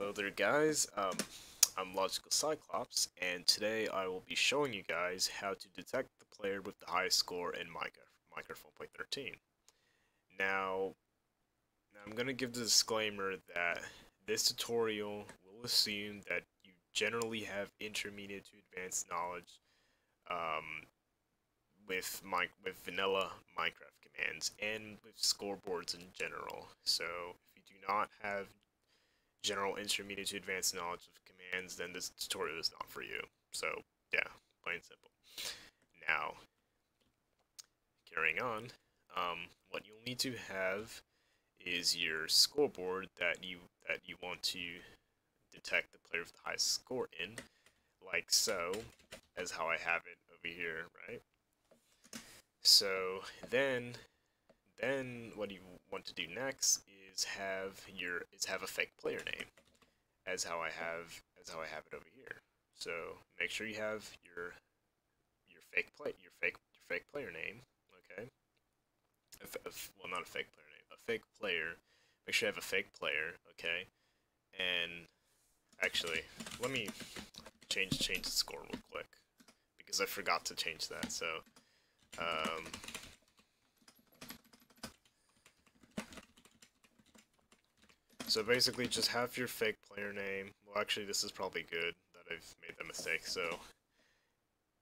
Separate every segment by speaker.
Speaker 1: Hello there guys, um, I'm Logical Cyclops, and today I will be showing you guys how to detect the player with the highest score in Minecraft 4.13. Now, now, I'm going to give the disclaimer that this tutorial will assume that you generally have intermediate to advanced knowledge um, with, my, with vanilla Minecraft commands and with scoreboards in general. So, if you do not have general intermediate to advanced knowledge of commands, then this tutorial is not for you. So, yeah, plain simple. Now, carrying on, um, what you'll need to have is your scoreboard that you that you want to detect the player with the highest score in, like so, as how I have it over here, right? So then, then what you want to do next is have your is have a fake player name as how I have as how I have it over here. So make sure you have your your fake play your fake your fake player name, okay? well, not a fake player name, a fake player. Make sure you have a fake player, okay? And actually, let me change change the score real quick because I forgot to change that. So um, So basically just have your fake player name. Well, actually this is probably good that I've made that mistake. So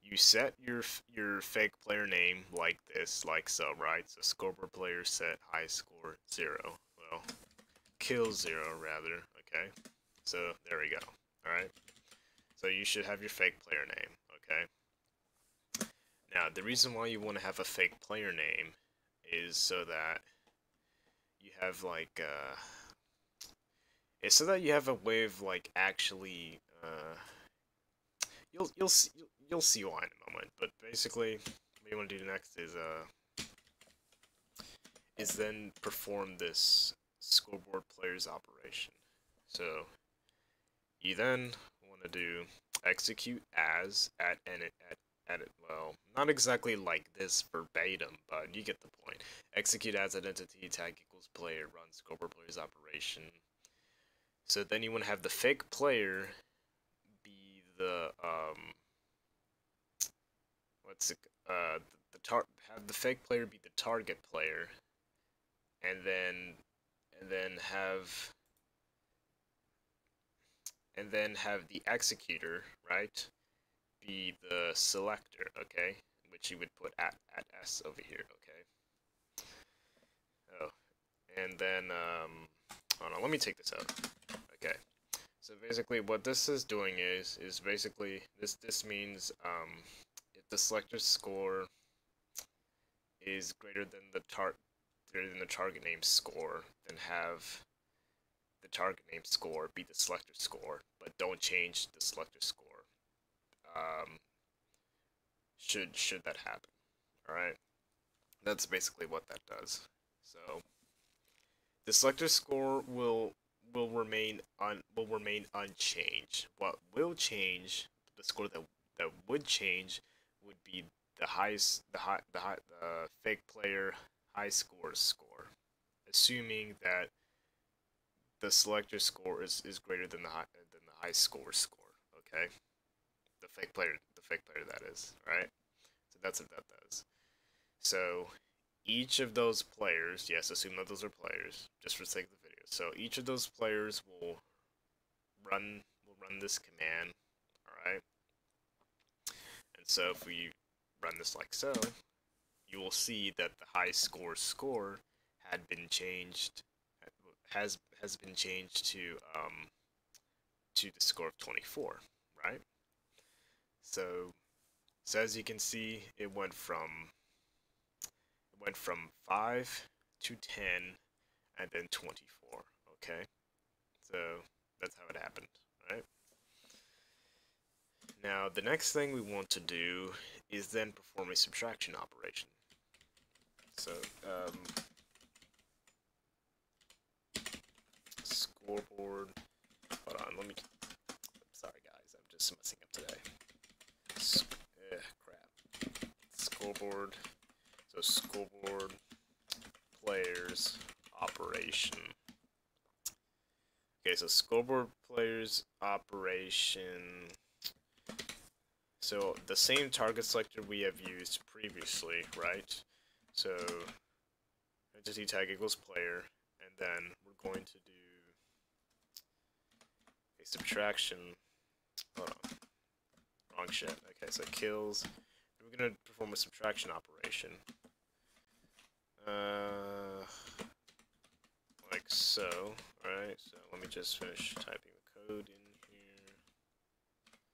Speaker 1: you set your your fake player name like this, like so, right? So scoreboard player set high score 0. Well, kill 0 rather, okay? So there we go, alright? So you should have your fake player name, okay? Now, the reason why you want to have a fake player name is so that you have like, uh, it's so that you have a way of like actually uh, you'll you'll see you'll see why in a moment. But basically, what you want to do next is uh is then perform this scoreboard players operation. So you then want to do execute as at and at at it well not exactly like this verbatim but you get the point execute as identity tag equals player run scoreboard players operation so then you want to have the fake player be the um what's it uh the, the tar have the fake player be the target player and then and then have and then have the executor, right, be the selector, okay, which you would put at, at S over here, okay. Oh, and then, um, hold on, let me take this out. So basically what this is doing is, is basically, this, this means, um, if the selector score is greater than the tar greater than the target name score, then have the target name score be the selector score, but don't change the selector score. Um, should should that happen, all right? That's basically what that does. So the selector score will will remain un will remain unchanged. What will change, the score that that would change, would be the highest the high the high the fake player high score score, assuming that the selector score is, is greater than the high than the high score score. Okay, the fake player the fake player that is right. So that's what that does. So each of those players, yes, assume that those are players, just for sake of. So each of those players will run will run this command. All right. And so if we run this like so, you will see that the high score score had been changed has has been changed to um, to the score of 24, right? So, so as you can see, it went from it went from 5 to 10 and then 24, okay? So, that's how it happened, right? Now, the next thing we want to do is then perform a subtraction operation. So, um, scoreboard. Hold on, let me. Sorry, guys, I'm just messing up today. Sc eh, crap. Scoreboard. So scoreboard players operation. Okay, so scoreboard players operation. So the same target selector we have used previously, right? So entity tag equals player, and then we're going to do a subtraction. Hold on. Wrong shit. Okay, so kills. We're gonna perform a subtraction operation. Uh, so. Alright, so let me just finish typing the code in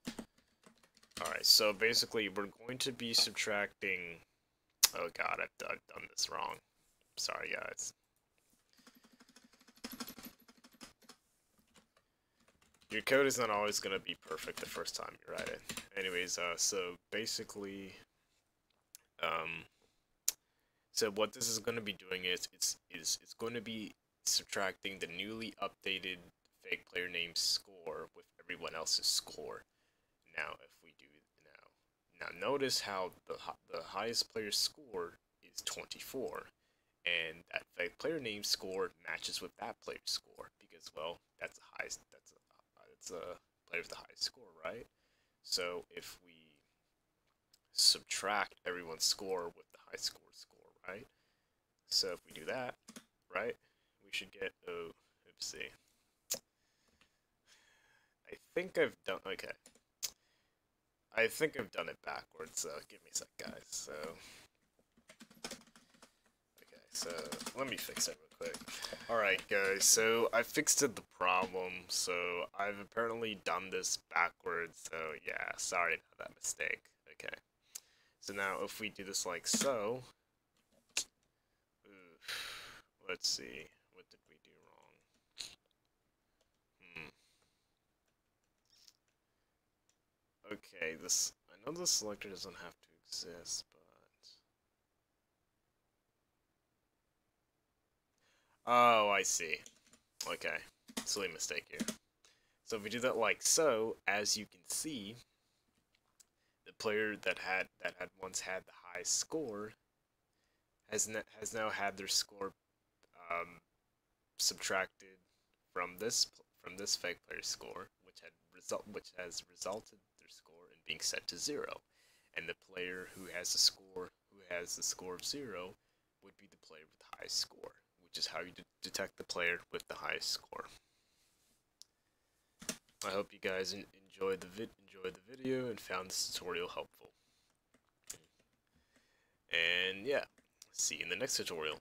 Speaker 1: here. Alright, so basically we're going to be subtracting... Oh god, I've, I've done this wrong. Sorry guys. Your code is not always going to be perfect the first time you write it. Anyways, uh, so basically, um, so what this is going to be doing is it's is it's going to be subtracting the newly updated fake player name score with everyone else's score. Now, if we do now, now notice how the the highest player's score is 24, and that fake player name score matches with that player's score because well, that's the highest. That's a, that's a player with the highest score, right? So if we subtract everyone's score with the high score score, right? So if we do that, right, should get, oh, oopsie. I think I've done, okay. I think I've done it backwards, so give me a sec, guys. So, okay, so let me fix it real quick. Alright, guys, so I fixed the problem, so I've apparently done this backwards, so yeah, sorry about that mistake. Okay. So now if we do this like so, let's see, what did we do wrong? Hmm. Okay, this, I know the selector doesn't have to exist, but... Oh, I see. Okay, silly mistake here. So if we do that like so, as you can see, the player that had that had once had the high score has has now had their score um, subtracted from this from this fake player's score, which had result which has resulted being set to zero, and the player who has a score who has the score of zero would be the player with the highest score, which is how you de detect the player with the highest score. I hope you guys enjoyed the vid enjoyed the video and found this tutorial helpful. And yeah, see you in the next tutorial.